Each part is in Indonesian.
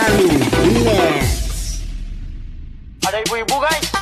Yes Ada ibu-ibu guys.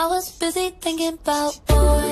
I was busy thinking about boys